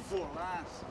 de.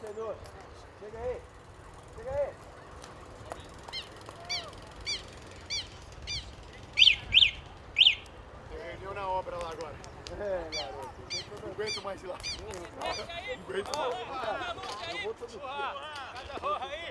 Senhor. Chega aí. Chega aí. Perdeu na obra lá agora. É, garoto. Não aguento mais ir lá. Não aguento mais. Eu vou todo dia. Cada rola aí.